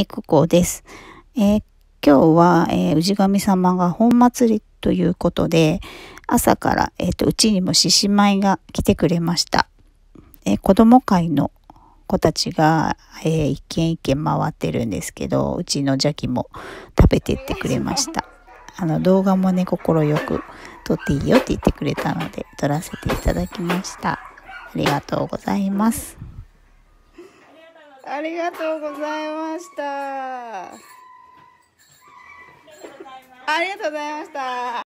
育子です。えー今日は、えー氏神様が本祭りということで、朝から、えーとうちにも獅子舞が来てくれました。えー子供会の子たちが、え一軒一軒回ってるんですけど、うちの邪気も食べてってくれました。あの動画もね、心よく撮っていいよって言ってくれたので、撮らせていただきました。ありがとうございます。ありがとうございました。ありがとうございました。